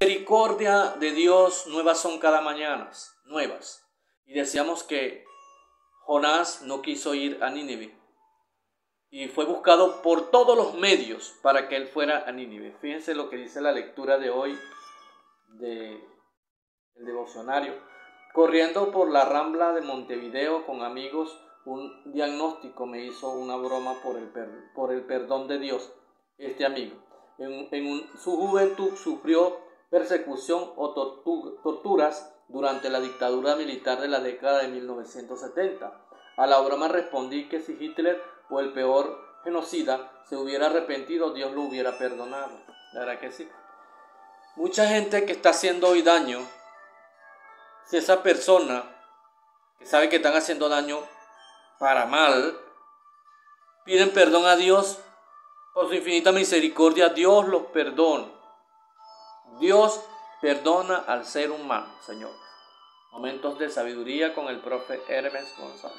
Misericordia de Dios nuevas son cada mañana, nuevas. Y decíamos que Jonás no quiso ir a Nínive y fue buscado por todos los medios para que él fuera a Nínive. Fíjense lo que dice la lectura de hoy del devocionario. Corriendo por la rambla de Montevideo con amigos, un diagnóstico me hizo una broma por el, por el perdón de Dios, este amigo. En, su juventud sufrió persecución o torturas durante la dictadura militar de la década de 1970. A la broma respondí que si Hitler o el peor genocida se hubiera arrepentido, Dios lo hubiera perdonado. La verdad que sí. Mucha gente que está haciendo hoy daño, si esa persona que sabe que están haciendo daño para mal, piden perdón a Dios por su infinita misericordia, Dios los perdona. Dios perdona al ser humano, Señor. Momentos de sabiduría con el profe Hermes González.